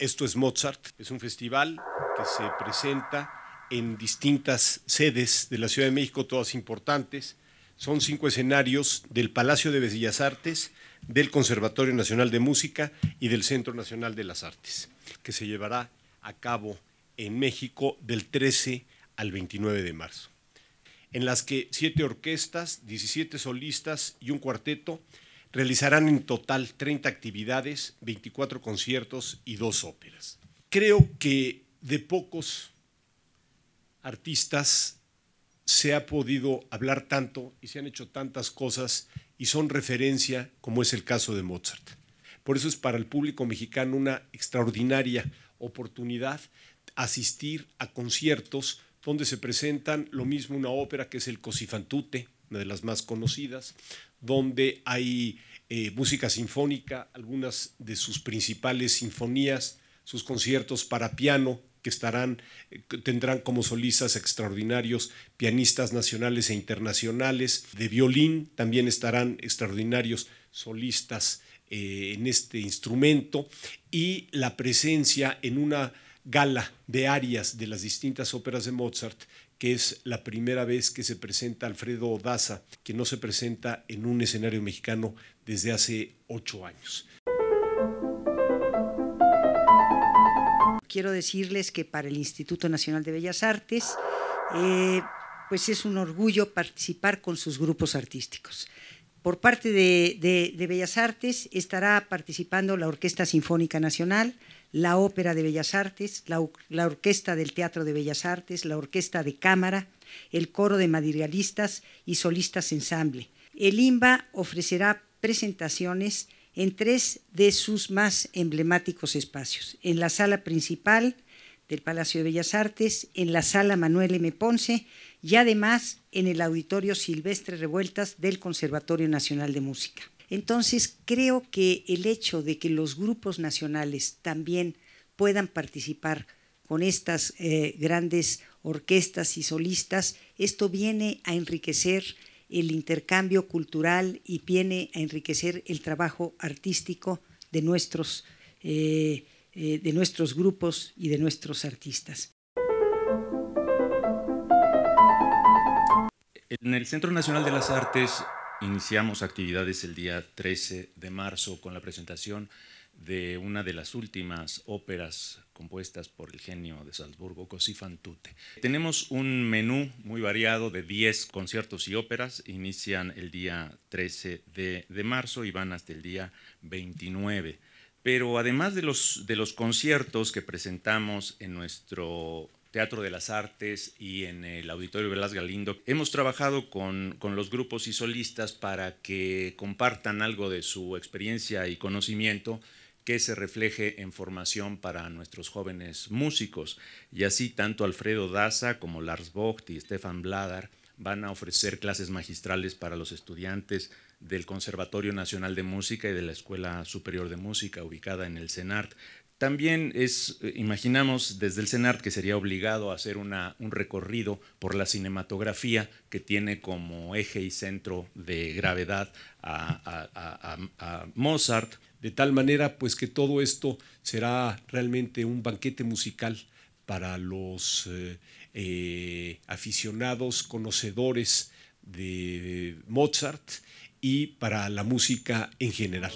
Esto es Mozart, es un festival que se presenta en distintas sedes de la Ciudad de México, todas importantes. Son cinco escenarios del Palacio de Bellas Artes, del Conservatorio Nacional de Música y del Centro Nacional de las Artes, que se llevará a cabo en México del 13 al 29 de marzo, en las que siete orquestas, 17 solistas y un cuarteto realizarán en total 30 actividades, 24 conciertos y dos óperas. Creo que de pocos artistas se ha podido hablar tanto y se han hecho tantas cosas y son referencia como es el caso de Mozart. Por eso es para el público mexicano una extraordinaria oportunidad asistir a conciertos donde se presentan lo mismo una ópera que es el Cosifantute, una de las más conocidas, donde hay eh, música sinfónica, algunas de sus principales sinfonías, sus conciertos para piano, que estarán, eh, tendrán como solistas extraordinarios pianistas nacionales e internacionales. De violín también estarán extraordinarios solistas eh, en este instrumento y la presencia en una gala de arias de las distintas óperas de Mozart, que es la primera vez que se presenta Alfredo Daza, que no se presenta en un escenario mexicano desde hace ocho años. Quiero decirles que para el Instituto Nacional de Bellas Artes, eh, pues es un orgullo participar con sus grupos artísticos. Por parte de, Bellas Artes estará participando la Orquesta Sinfónica Nacional, la Ópera de Bellas Artes, la, Orquesta del Teatro de Bellas Artes, la Orquesta de Cámara, el Coro de Madrigalistas y Solistas Ensamble. El IMBA ofrecerá presentaciones en tres de sus más emblemáticos espacios, en la sala principal del Palacio de Bellas Artes, en la sala Manuel M. Ponce y además en el Auditorio Silvestre Revueltas del Conservatorio Nacional de Música. Entonces, creo que el hecho de que los grupos nacionales también puedan participar con estas eh, grandes orquestas y solistas, esto viene a enriquecer el intercambio cultural y viene a enriquecer el trabajo artístico de nuestros, eh, eh, de nuestros grupos y de nuestros artistas. En el Centro Nacional de las Artes iniciamos actividades el día 13 de marzo con la presentación de una de las últimas óperas compuestas por el genio de Salzburgo, Così fan tutte. Tenemos un menú muy variado de 10 conciertos y óperas. Inician el día 13 de, marzo y van hasta el día 29. Pero además de los, de los conciertos que presentamos en nuestro Teatro de las Artes y en el Auditorio Velas Galindo. Hemos trabajado con, con, los grupos y solistas para que compartan algo de su experiencia y conocimiento que se refleje en formación para nuestros jóvenes músicos. Y así tanto Alfredo Daza como Lars Vogt y Stefan Bladar van a ofrecer clases magistrales para los estudiantes del Conservatorio Nacional de Música y de la Escuela Superior de Música ubicada en el CENART. También es, eh, imaginamos desde el CENART que sería obligado a hacer un recorrido por la cinematografía que tiene como eje y centro de gravedad a, Mozart. De tal manera pues que todo esto será realmente un banquete musical para los eh, eh, aficionados, conocedores de Mozart y para la música en general.